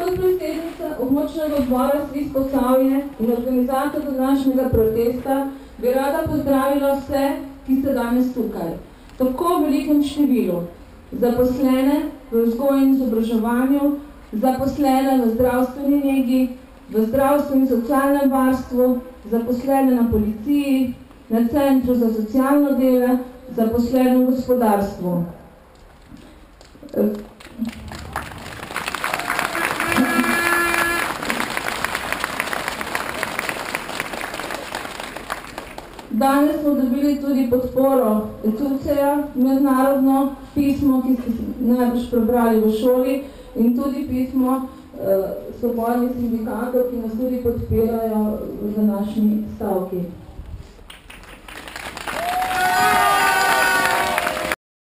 Kot predsednica območnega odbora Svis Posavje in organizator današnjega protesta bi rada pozdravila vse, ki ste danes tukaj. Tako v velikem številu. Zaposlene v vzgoji in izobraževanju, zaposlene v zdravstveni negi, v zdravstvu in socialnem varstvu, zaposlene na policiji, na centru za socialno delo, zaposlene v gospodarstvu. Danes smo dobili tudi podporo ECUCEA, mednarodno pismo, ki ste najbrž prebrali v šoli, in tudi pismo uh, svobodnih sindikatov, ki nas tudi podpirajo v današnji stavki.